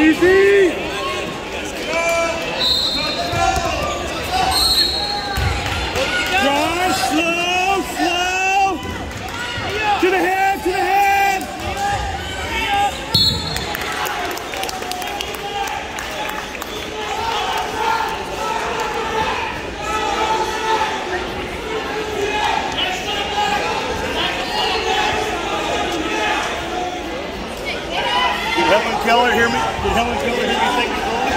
Easy. Helen Keller hear me? Did Helen Keller hear me